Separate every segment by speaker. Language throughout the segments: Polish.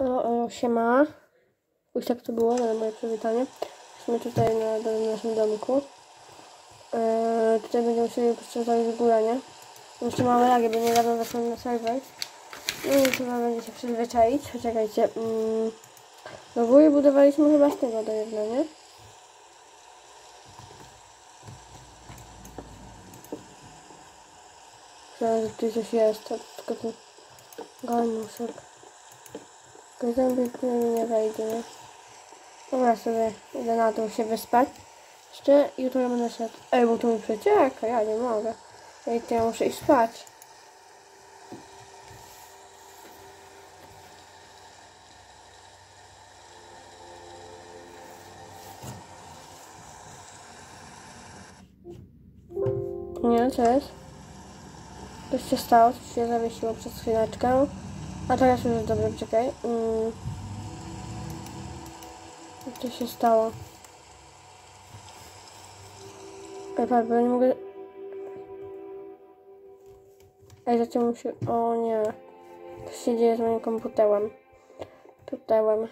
Speaker 1: O, o, siema. Już tak to było, na moje przywitanie. Jesteśmy tutaj na, na naszym domku. Eee, tutaj będziemy musieli posprzątać górę, nie? Jeszcze mamy lagi, bo niedawno weszłem na serwer. No i chyba będzie się przyzwyczaić. Poczekajcie. Mm, do góry budowaliśmy chyba z tego drewna, nie? Myślałem, że tu coś jest, tylko ten garnuszek. Pięknie mi nie wejdzie, nie? Dobra, sobie idę na dół się wyspać. Jeszcze jutro będę szedł. Ej, bo tu mi przecieka, ja nie mogę. Ej, to ja muszę iść spać. Nie, co jest? Coś się stało, coś się zawiesiło przez chwileczkę. A teraz już dobrze, czekaj. Mm. Co się stało? Ej, patrz, bo ja nie mogę... Ej, zaczęło się... O nie. Co się dzieje z moim komputerem? Komputerem.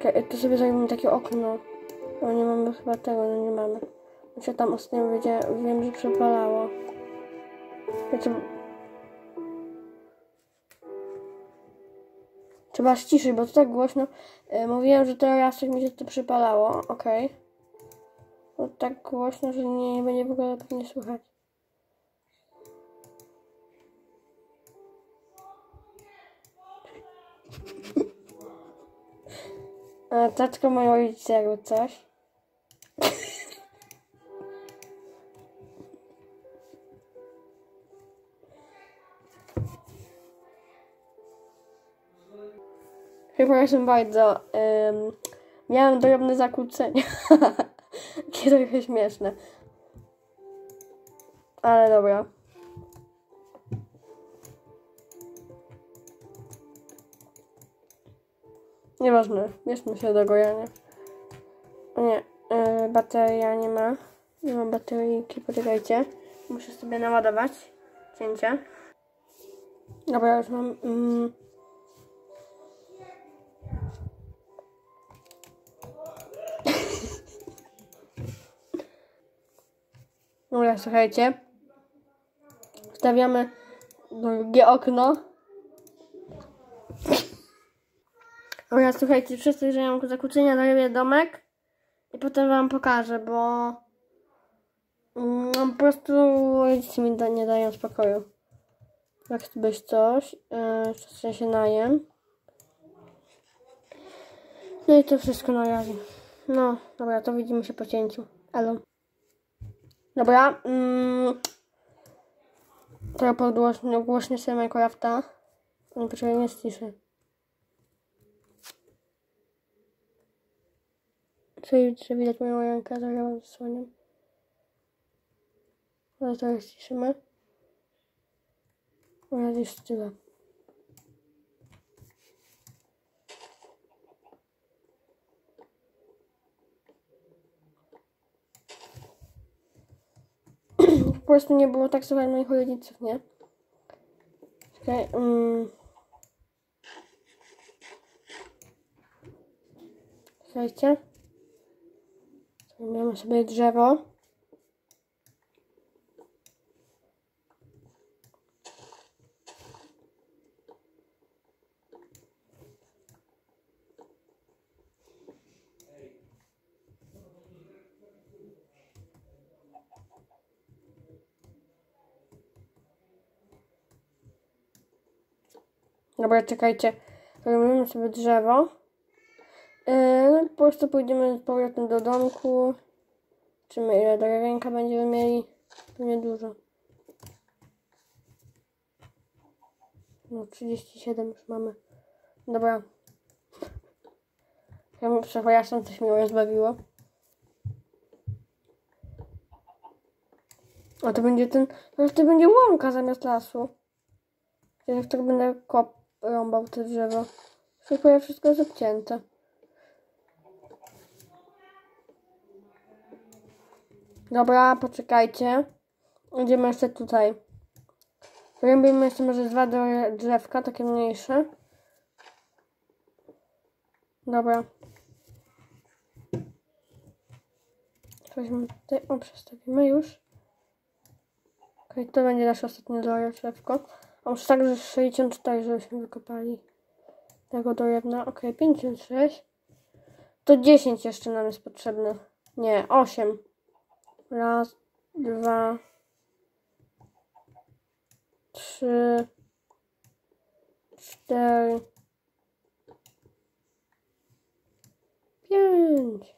Speaker 1: Okej, to sobie zrobimy takie okno. O, nie mamy chyba tego, no nie mamy. Muszę tam ostatnio wiedziałem, wiem, że przepalało. Wiecie, Trzeba ściszyć, bo to tak głośno. E, mówiłem, że teraz coś mi się to przypalało. Okej. Bo tak głośno, że nie, nie będzie w ogóle pewnie słychać. Taczka moja rodzice jakby coś. Przepraszam bardzo. Um, miałem drobne zakłócenia. Trochę śmieszne. Ale dobra. Nieważne, bierzmy się do gojania. Nie, yy, bateria nie ma. Nie ma bateryjki, poczekajcie. Muszę sobie naładować cięcie. Dobra, już mam... Mm, Dobra, słuchajcie. Wstawiamy drugie okno. Dobra, słuchajcie, wszyscy, że ja mam zakłócenia, zrobię domek i potem wam pokażę, bo mm, po prostu rodzice mi da, nie dają spokoju. Jak być coś, yy, się najem. No i to wszystko na razie. No, dobra, to widzimy się po cięciu. Elo. Dobra. Mm, teraz podgłośnie, ogłośnie sobie Minecrafta. Nie potrzebuję mnie ciszy. Czy, czy widać moją rękę? Zaraz wam zasłonię. Ale teraz ciszymy. Oraz już tyle. Po prostu nie było tak słuchaj moich rodziców, nie? Czekaj, um... Słuchajcie. Mamy sobie drzewo. Dobra, czekajcie. Robimy sobie drzewo. Yy, no, po prostu pójdziemy z powrotem do domku. Zobaczymy ile drewienka będziemy mieli. Pewnie dużo. No 37 już mamy. Dobra. Ja mu przepraszam, coś mi rozbawiło. A to będzie ten... To będzie łąka zamiast lasu. Jak tak będę kop rąbał to drzewo. Szykuję wszystko jest obcięte. Dobra, poczekajcie. Idziemy jeszcze tutaj. Robimy jeszcze może dwa drzewka, takie mniejsze. Dobra. Weźmy tutaj, o przestawimy już. Okej, to będzie nasze ostatnie drzewko. A może tak, że 64, żebyśmy wykopali. Tego do jedna. Okej, 56. To 10 jeszcze nam jest potrzebne. Nie, 8. Raz, dwa, trzy, cztery, pięć.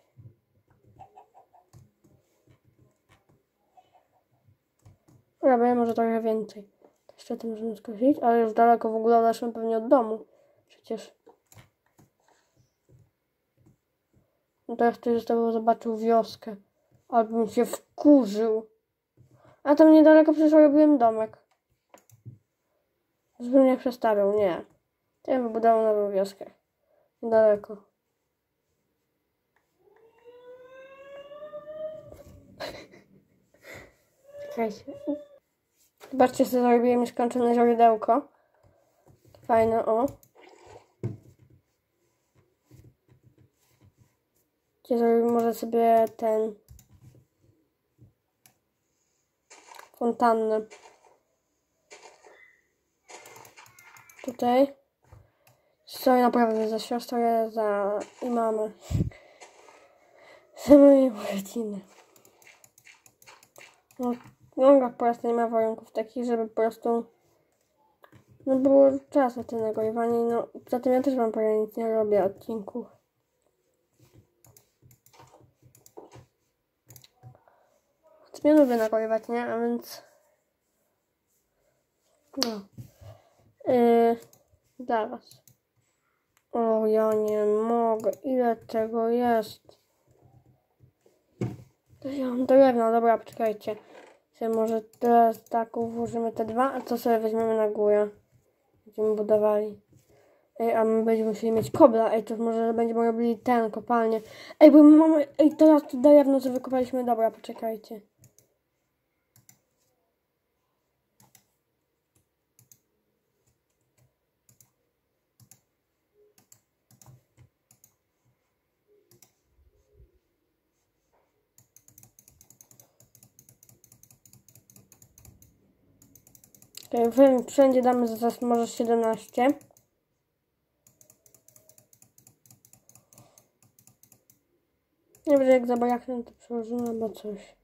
Speaker 1: Dobra, może trochę więcej. Jeszcze to możemy skosić, ale już daleko w ogóle odeszłem pewnie od domu. Przecież. No teraz ktoś został zobaczył wioskę. Albo mi się wkurzył. A tam niedaleko przecież robiłem domek. Żebym nie przestawiał, nie. To ja wybudował nową wioskę. Niedaleko. Czekajcie. Zobaczcie, co zrobiłem już skończone żołdełko. Fajne, o. Gdzie zrobimy może sobie ten fontannę. Tutaj. Stoję naprawdę za siostrę, za i mamę. Za moją rodzinę. No, Noga po prostu nie ma warunków takich, żeby po prostu no było czas na to nagrywanie. No, poza tym ja też wam powiem, nic nie robię odcinków. Ja lubię nagrywać, nie? A więc... No. Yy, dla was. O, ja nie mogę. Ile tego jest? To ja mam drewno. Dobra, poczekajcie. Sobie może teraz tak włożymy te dwa, a co sobie weźmiemy na górę. Będziemy budowali. Ej, a my będziemy musieli mieć kobla. Ej, to może będziemy robili ten, kopalnię. Ej, bo my mamy... Ej, teraz to drewno, co wykopaliśmy. Dobra, poczekajcie. Wszędzie damy zaraz może 17. Nie wiem, jak zabraknę, to przełożymy albo coś.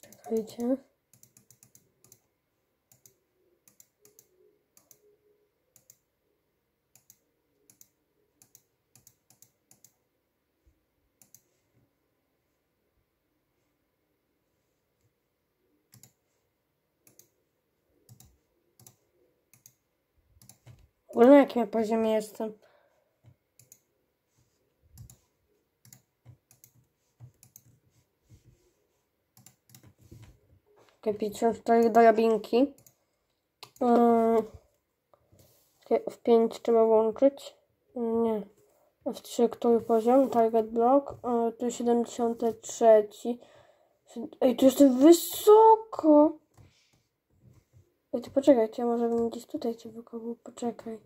Speaker 1: Czekajcie. Na jakim ja poziomie jestem? Kapicie tutaj drabinki. Yy, w 5 trzeba włączyć. Yy, nie. W 3 który poziom? Target block. Yy, tu 73. Ej, tu jestem wysoko. Ej, to poczekajcie, może bym gdzieś tutaj cię wykopał. Poczekaj.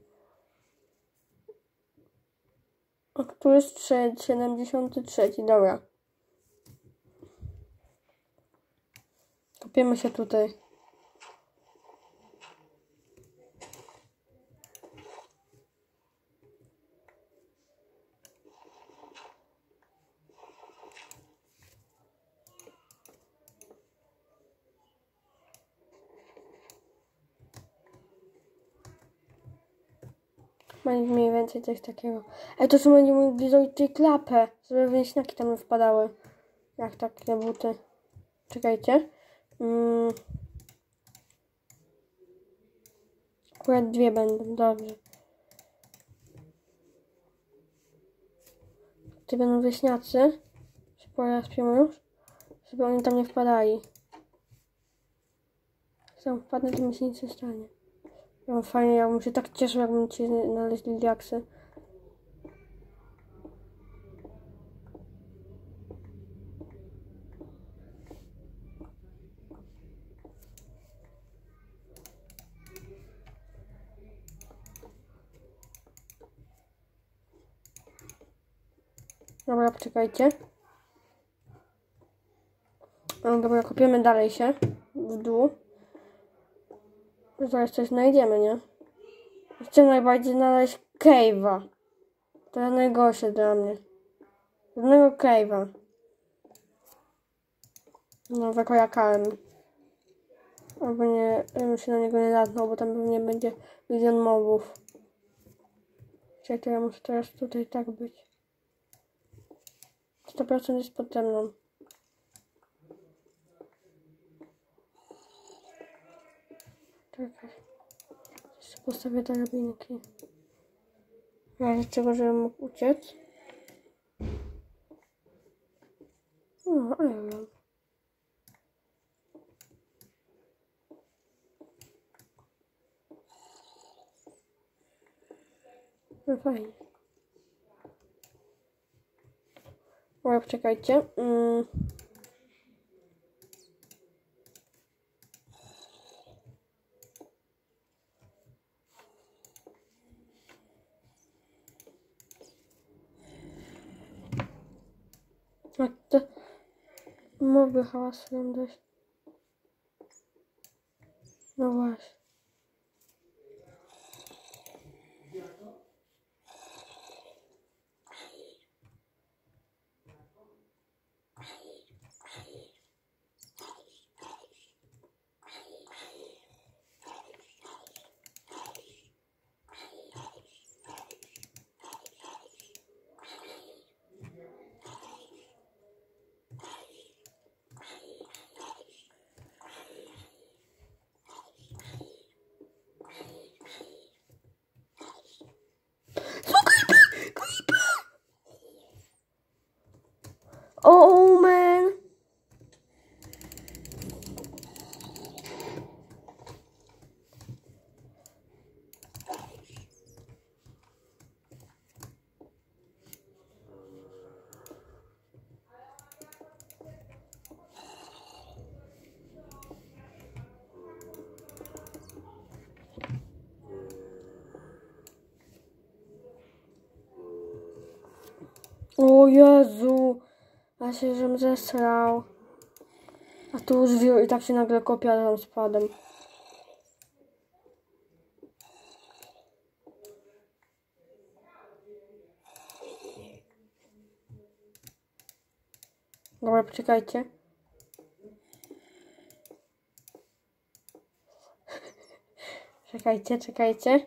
Speaker 1: A tu jest 3, 73, dobra. Kopiemy się tutaj. Mniej więcej coś takiego. Ej, to co mogli zrobić tutaj klapę, żeby wieśniaki tam nie wpadały. Jak takie buty. Czekajcie. Mm. Akurat dwie będą, dobrze. Tutaj będą wieśniacy. Się pojaśnią już. Żeby oni tam nie wpadali. Sam wpadnę, to mi się nic nie stanie. No fajnie, ja bym się tak cieszył, jakbym cię znaleźli diaksy. Dobra, poczekajcie. Dobra, kopiemy dalej się w dół. Zaraz coś znajdziemy, nie? Chcę najbardziej znaleźć cave'a. To jest najgorsze dla mnie. Żadnego cave'a. No, wykojakałem. Albo nie, bym się na niego nie natknął, bo tam pewnie będzie milion mobów. Czekaj, ja muszę teraz tutaj tak być. 100% jest pode mną. Czekaj. Postawię drabinki. W razie czego, żebym mógł uciec. No, ja wiem. No fajnie. Mm. übel Chaos-Film. Oh, man. Oh yeah, so. A się żem zesrał. A tu już wił i tak się nagle kopia, tam spadłem. Dobra, poczekajcie. Czekajcie, czekajcie.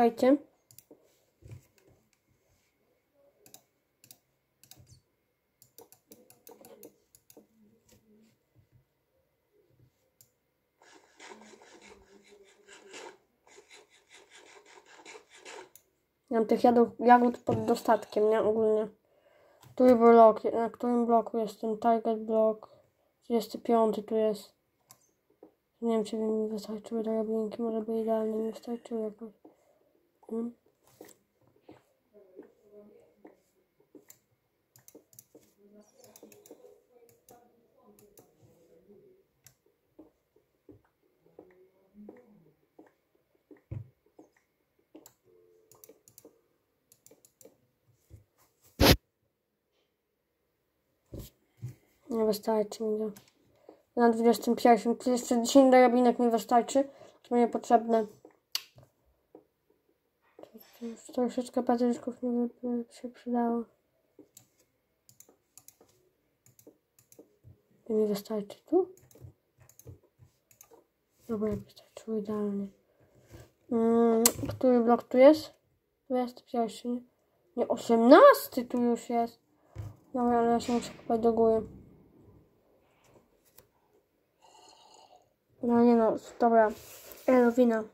Speaker 1: Czekajcie. Mam tych jadł, jagód pod dostatkiem, nie? Ogólnie. Który blok, na którym bloku jest ten target block? 35 tu jest. Nie wiem, czy by mi wystarczyły drabinki, może by idealnie mi wystarczyły jakoś. Hmm. Nie wystarczy mi to. Na 21. Czy jeszcze 10 drabinek mi wystarczy? To mnie potrzebne. Już troszeczkę patyczków mi by się przydało. To mi wystarczy tu? Dobra, wystarczyło idealnie. Mm, który blok tu jest? 21, nie? Nie, 18 tu już jest. Dobra, ale ja się muszę kopać do góry. No nie no, dobra. Elowina.